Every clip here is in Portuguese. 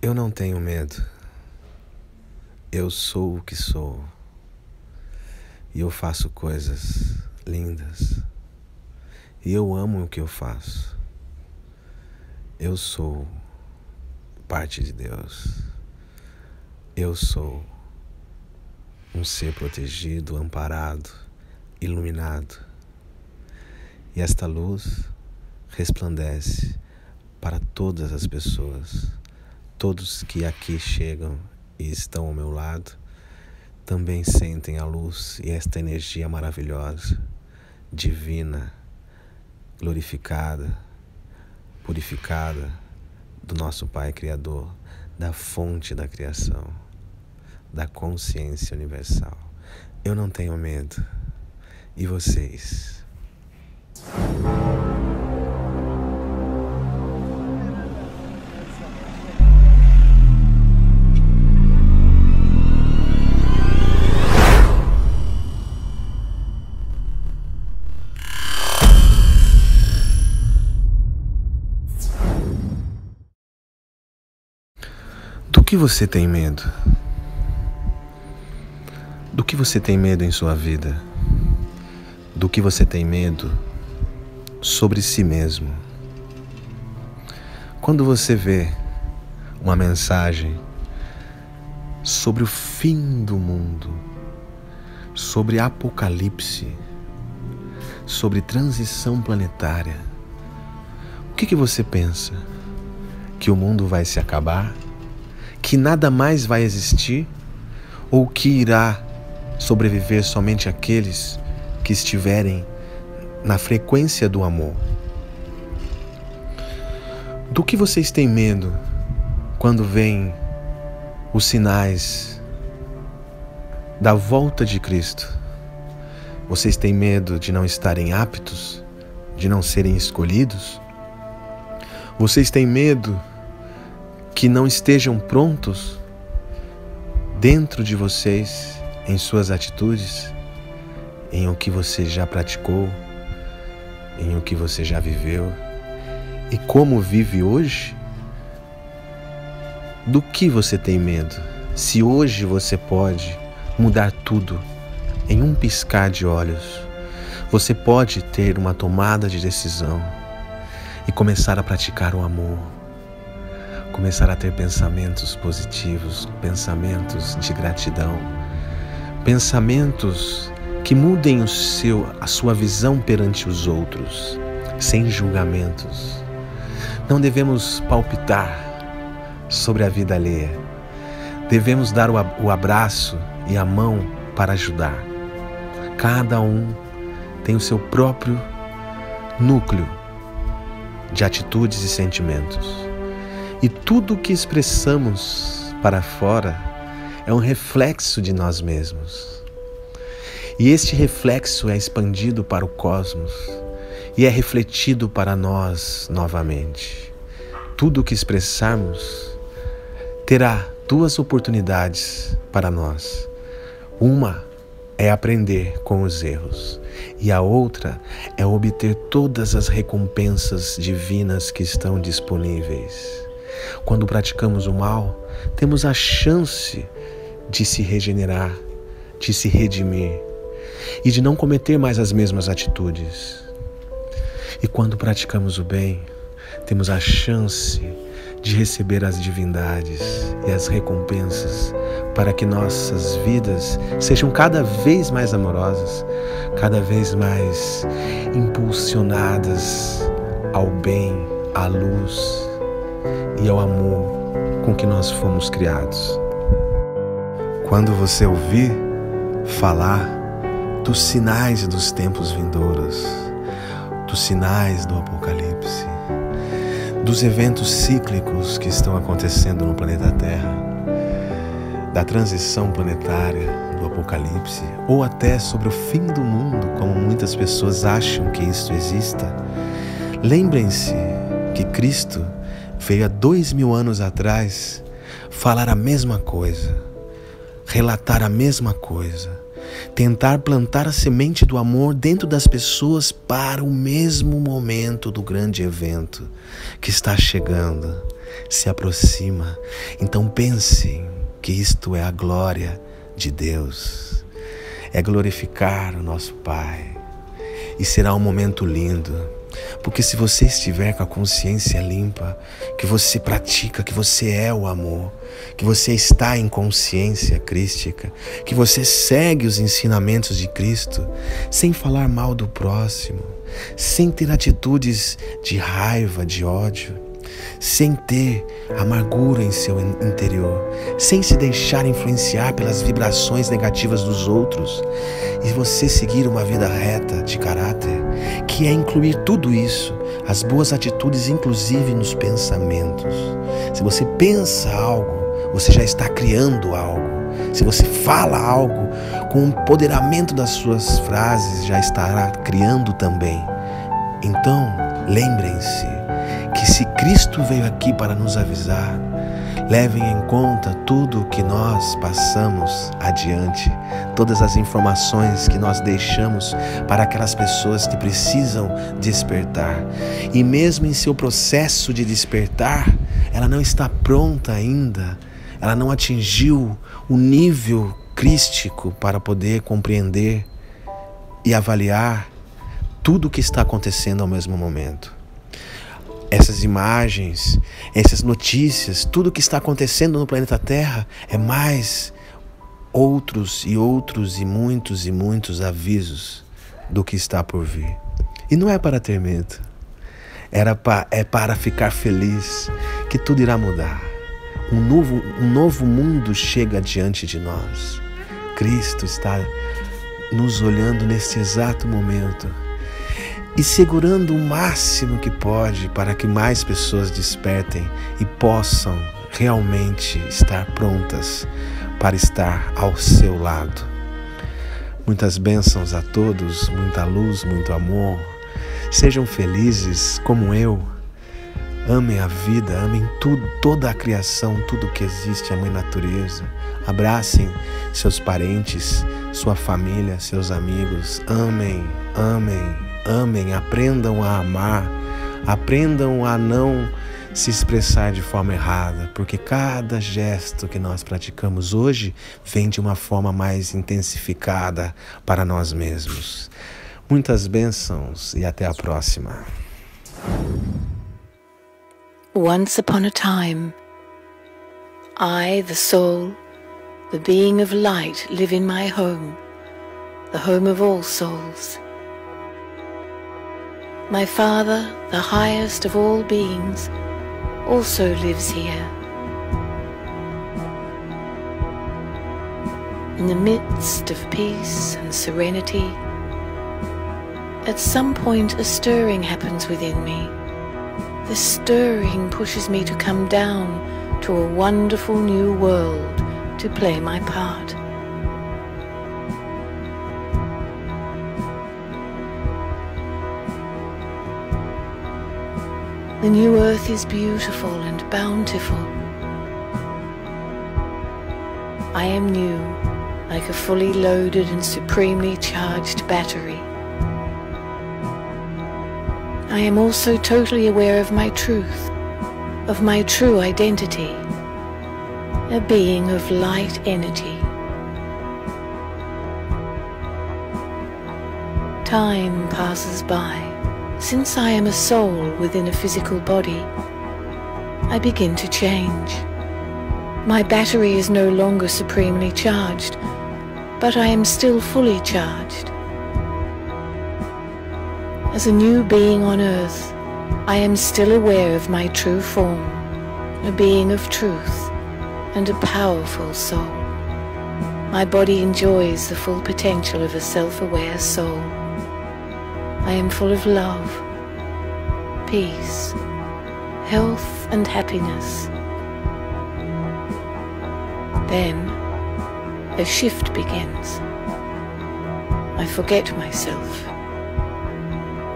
Eu não tenho medo. Eu sou o que sou. E eu faço coisas lindas. E eu amo o que eu faço. Eu sou parte de Deus. Eu sou um ser protegido, amparado, iluminado. E esta luz resplandece para todas as pessoas. Todos que aqui chegam e estão ao meu lado também sentem a luz e esta energia maravilhosa, divina, glorificada, purificada do nosso Pai Criador, da fonte da criação, da consciência universal. Eu não tenho medo. E vocês? Que você tem medo? Do que você tem medo em sua vida? Do que você tem medo sobre si mesmo? Quando você vê uma mensagem sobre o fim do mundo, sobre apocalipse, sobre transição planetária, o que, que você pensa? Que o mundo vai se acabar? Que nada mais vai existir ou que irá sobreviver somente aqueles que estiverem na frequência do amor? Do que vocês têm medo quando veem os sinais da volta de Cristo? Vocês têm medo de não estarem aptos, de não serem escolhidos? Vocês têm medo que não estejam prontos dentro de vocês, em suas atitudes, em o que você já praticou, em o que você já viveu e como vive hoje? Do que você tem medo? Se hoje você pode mudar tudo em um piscar de olhos, você pode ter uma tomada de decisão e começar a praticar o amor começar a ter pensamentos positivos, pensamentos de gratidão, pensamentos que mudem o seu, a sua visão perante os outros, sem julgamentos. Não devemos palpitar sobre a vida alheia. Devemos dar o abraço e a mão para ajudar. Cada um tem o seu próprio núcleo de atitudes e sentimentos. E tudo que expressamos para fora é um reflexo de nós mesmos. E este reflexo é expandido para o cosmos e é refletido para nós novamente. Tudo que expressarmos terá duas oportunidades para nós. Uma é aprender com os erros, e a outra é obter todas as recompensas divinas que estão disponíveis. Quando praticamos o mal, temos a chance de se regenerar, de se redimir e de não cometer mais as mesmas atitudes. E quando praticamos o bem, temos a chance de receber as divindades e as recompensas para que nossas vidas sejam cada vez mais amorosas, cada vez mais impulsionadas ao bem, à luz e ao amor com que nós fomos criados. Quando você ouvir falar dos sinais dos tempos vindouros, dos sinais do Apocalipse, dos eventos cíclicos que estão acontecendo no planeta Terra, da transição planetária, do Apocalipse, ou até sobre o fim do mundo, como muitas pessoas acham que isso exista, lembrem-se que Cristo veio há dois mil anos atrás falar a mesma coisa, relatar a mesma coisa. tentar plantar a semente do amor dentro das pessoas para o mesmo momento do grande evento que está chegando, se aproxima. Então pense que isto é a glória de Deus, é glorificar o nosso Pai. E será um momento lindo porque se você estiver com a consciência limpa, que você pratica, que você é o amor, que você está em consciência crística, que você segue os ensinamentos de Cristo, sem falar mal do próximo, sem ter atitudes de raiva, de ódio, sem ter amargura em seu interior, sem se deixar influenciar pelas vibrações negativas dos outros, e você seguir uma vida reta de caráter, que é incluir tudo isso, as boas atitudes, inclusive nos pensamentos. Se você pensa algo, você já está criando algo. Se você fala algo, com o empoderamento das suas frases, já estará criando também. Então, lembrem-se que se Cristo veio aqui para nos avisar, levem em conta tudo o que nós passamos adiante, todas as informações que nós deixamos para aquelas pessoas que precisam despertar. E mesmo em seu processo de despertar, ela não está pronta ainda, ela não atingiu o nível crístico para poder compreender e avaliar tudo o que está acontecendo ao mesmo momento essas imagens, essas notícias, tudo que está acontecendo no planeta Terra é mais outros e outros e muitos e muitos avisos do que está por vir. E não é para ter medo, era é para ficar feliz que tudo irá mudar. Um novo, um novo mundo chega diante de nós. Cristo está nos olhando neste exato momento e segurando o máximo que pode para que mais pessoas despertem e possam realmente estar prontas para estar ao seu lado. Muitas bênçãos a todos, muita luz, muito amor. Sejam felizes como eu. Amem a vida, amem tudo, toda a criação, tudo que existe, a mãe natureza. Abracem seus parentes, sua família, seus amigos. Amem, amem, amem, aprendam a amar, aprendam a não se expressar de forma errada, porque cada gesto que nós praticamos hoje vem de uma forma mais intensificada para nós mesmos. Muitas bênçãos e até a próxima. Once upon a time, I, the soul, the being of light, live in my home, the home of all souls. My Father, the highest of all beings, also lives here. In the midst of peace and serenity, at some point a stirring happens within me. The stirring pushes me to come down to a wonderful new world to play my part. The new earth is beautiful and bountiful. I am new, like a fully loaded and supremely charged battery. I am also totally aware of my truth, of my true identity, a being of light energy. Time passes by. Since I am a soul within a physical body, I begin to change. My battery is no longer supremely charged, but I am still fully charged. As a new being on earth, I am still aware of my true form, a being of truth and a powerful soul. My body enjoys the full potential of a self-aware soul. I am full of love, peace, health and happiness. Then a shift begins. I forget myself,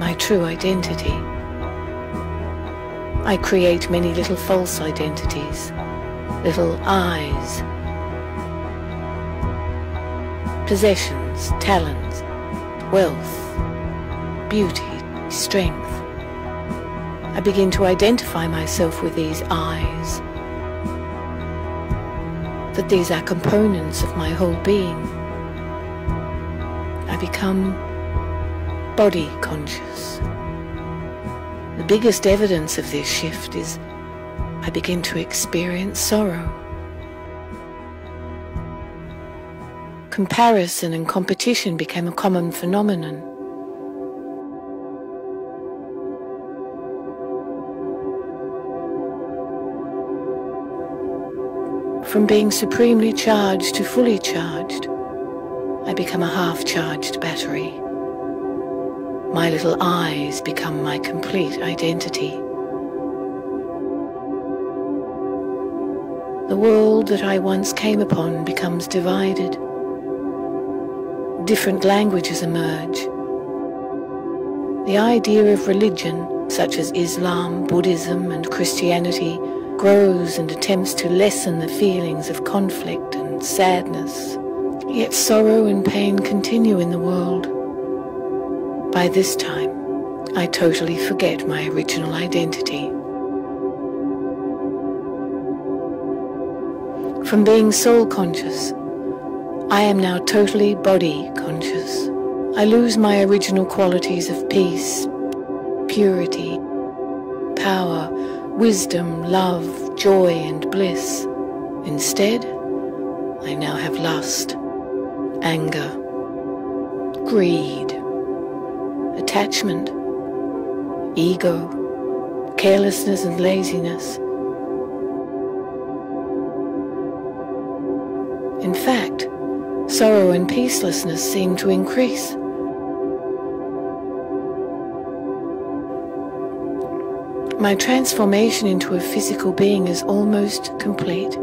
my true identity. I create many little false identities, little eyes, possessions, talents, wealth, beauty, strength. I begin to identify myself with these eyes, that these are components of my whole being. I become body conscious. The biggest evidence of this shift is I begin to experience sorrow. Comparison and competition became a common phenomenon. From being supremely charged to fully charged, I become a half-charged battery. My little eyes become my complete identity. The world that I once came upon becomes divided. Different languages emerge. The idea of religion, such as Islam, Buddhism and Christianity, grows and attempts to lessen the feelings of conflict and sadness. Yet sorrow and pain continue in the world. By this time, I totally forget my original identity. From being soul conscious, I am now totally body conscious. I lose my original qualities of peace, purity, wisdom, love, joy, and bliss. Instead, I now have lust, anger, greed, attachment, ego, carelessness, and laziness. In fact, sorrow and peacelessness seem to increase. My transformation into a physical being is almost complete.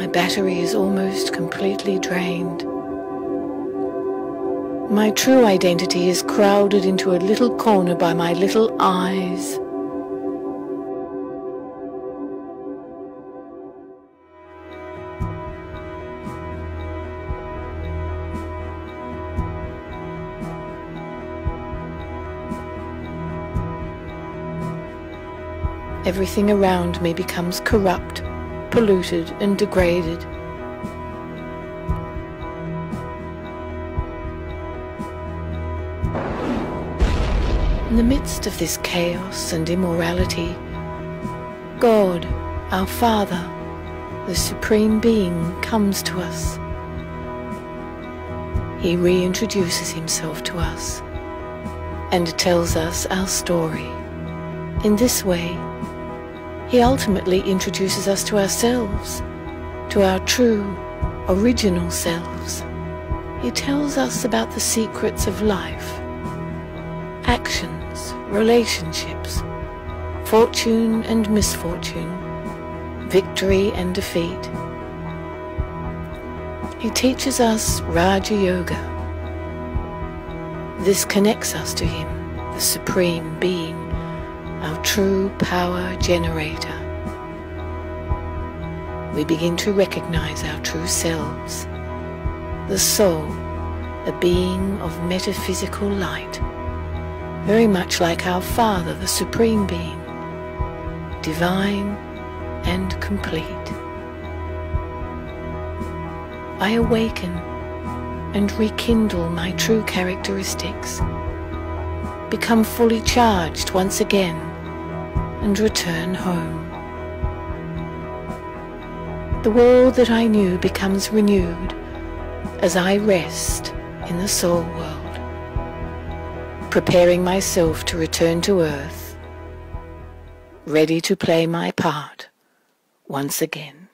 My battery is almost completely drained. My true identity is crowded into a little corner by my little eyes. Everything around me becomes corrupt, polluted and degraded. In the midst of this chaos and immorality, God, our Father, the Supreme Being, comes to us. He reintroduces himself to us and tells us our story. In this way, he ultimately introduces us to ourselves, to our true, original selves. He tells us about the secrets of life, actions, relationships, fortune and misfortune, victory and defeat. He teaches us Raja Yoga. This connects us to Him, the Supreme Being our true power generator. We begin to recognize our true selves. The soul, a being of metaphysical light, very much like our Father, the Supreme Being, divine and complete. I awaken and rekindle my true characteristics, become fully charged once again and return home. The world that I knew becomes renewed as I rest in the soul world, preparing myself to return to earth, ready to play my part once again.